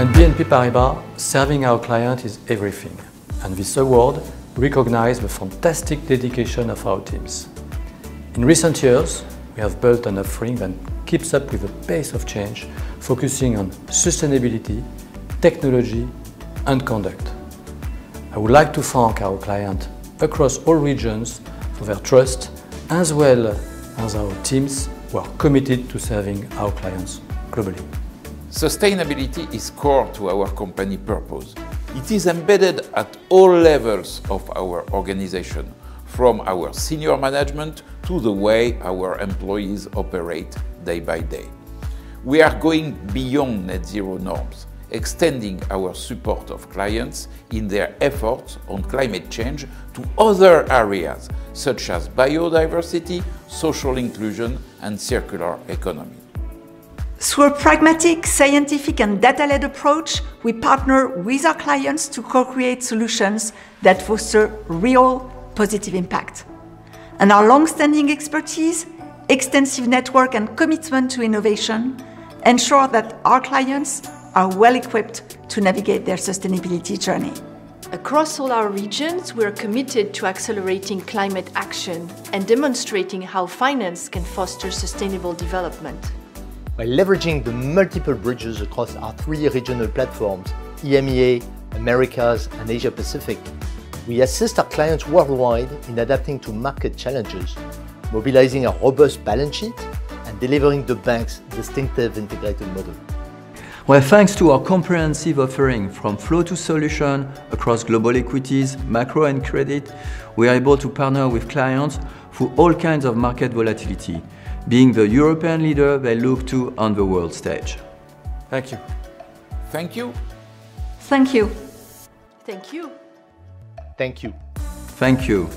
And BNP Paribas, serving our client is everything. And this award recognizes the fantastic dedication of our teams. In recent years, we have built an offering that keeps up with the pace of change, focusing on sustainability, technology and conduct. I would like to thank our clients across all regions for their trust, as well as our teams who are committed to serving our clients globally. Sustainability is core to our company purpose. It is embedded at all levels of our organization, from our senior management to the way our employees operate day by day. We are going beyond net zero norms extending our support of clients in their efforts on climate change to other areas such as biodiversity, social inclusion and circular economy. Through a pragmatic, scientific and data-led approach, we partner with our clients to co-create solutions that foster real positive impact. And our long-standing expertise, extensive network and commitment to innovation ensure that our clients are well equipped to navigate their sustainability journey. Across all our regions, we are committed to accelerating climate action and demonstrating how finance can foster sustainable development. By leveraging the multiple bridges across our three regional platforms, EMEA, Americas and Asia Pacific, we assist our clients worldwide in adapting to market challenges, mobilizing a robust balance sheet and delivering the bank's distinctive integrated model. Well, thanks to our comprehensive offering from flow to solution across global equities, macro and credit, we are able to partner with clients through all kinds of market volatility, being the European leader they look to on the world stage. Thank you. Thank you. Thank you. Thank you. Thank you. Thank you.